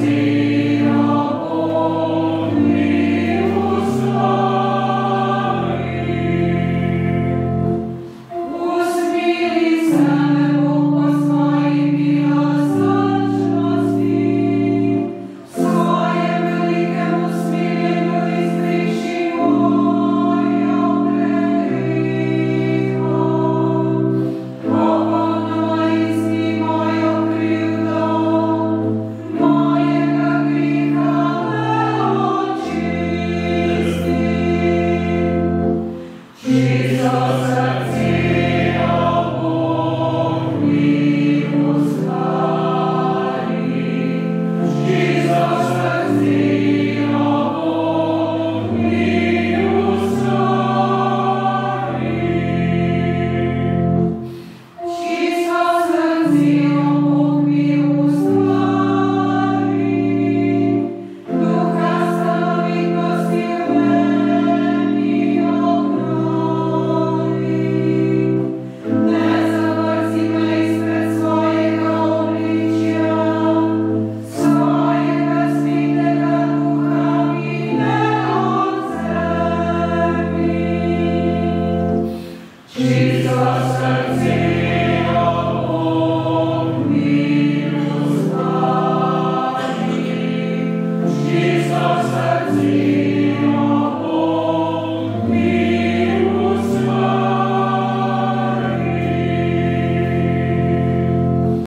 see. Jesus, and Jesus.